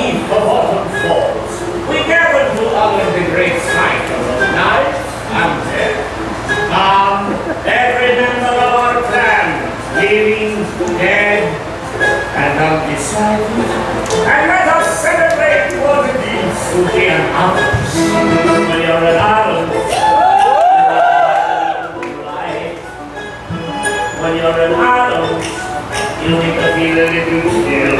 eve of autumn falls, we gather to honor the great cycle of life and death. Come, um, every member of our clan, living, dead, and undecided, and let us celebrate what it means to be an artist. you're an island. When you're an adult, you need to feel a little still.